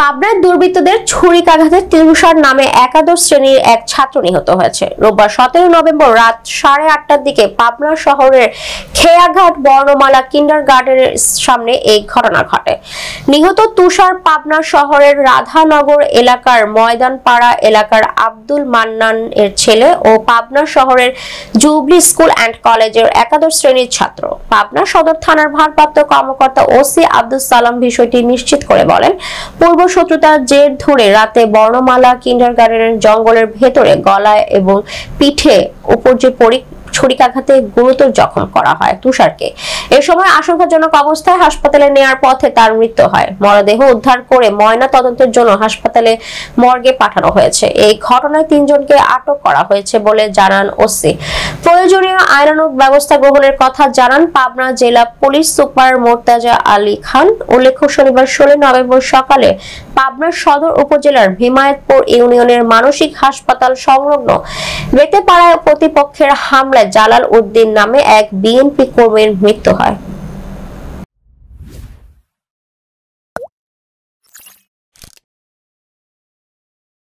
পাবনার দুর্বৃত্তদের ছুরিকাঘাতে তিরুষার নামে একাদশ শ্রেণির এক ছাত্র নিহত হয়েছে। রোববার সতেরো নভেম্বর রাত সাড়ে আটটার দিকে পাবনা শহরের খেয়াঘাট বর্ণমালা কিন্ডার গার্ডেনের সামনে এই ঘটনা ঘটে। নিহত তুষার পাবনা শহরের রাধানগর এলাকার ময়দানপাড়া এলাকার আব্দুল মান্নান এর ছেলে ও পাবনা শহরের জুবলি স্কুল অ্যান্ড কলেজের একাদশ শ্রেণির ছাত্র। পাবনা সদর থানার ভারপ্রাপ্ত কর্মকর্তা ওসি আব্দুল সালাম বিষয়টি নিশ্চিত করে বলেন, পূর্ব শত্রুতার জের ধরে রাতে বর্ণমালা কিন্ডার জঙ্গলের ভেতরে গলায় এবং পিঠে উপর যে ছুরিকাঘাতে গুরুতর জখম করা হয় তুষারকে। এ সময় আশঙ্কাজনক অবস্থায় হাসপাতালে নেয়ার পথে তার মৃত্যু হয়। মরদেহ উদ্ধার করে ময়না তদন্তের জন্য হাসপাতালে মর্গে পাঠানো হয়েছে। এই ঘটনায় তিনজনকে আটক করা হয়েছে বলে জানান ওসি। প্রয়োজনীয় আইনানুক ব্যবস্থা গ্রহণের কথা জানান পাবনা জেলা পুলিশ সুপার মোর্তাজা আলী খান। উল্লেখ্য, শনিবার ষোলো নভেম্বর সকালে পাবনার সদর উপজেলার হিমায়তপুর ইউনিয়নের মানসিক হাসপাতাল সংলগ্ন বেতেপাড়ায় প্রতিপক্ষের হামলায় জালাল উদ্দিন নামে এক বিএনপি কর্মীর মৃত্যু হয়।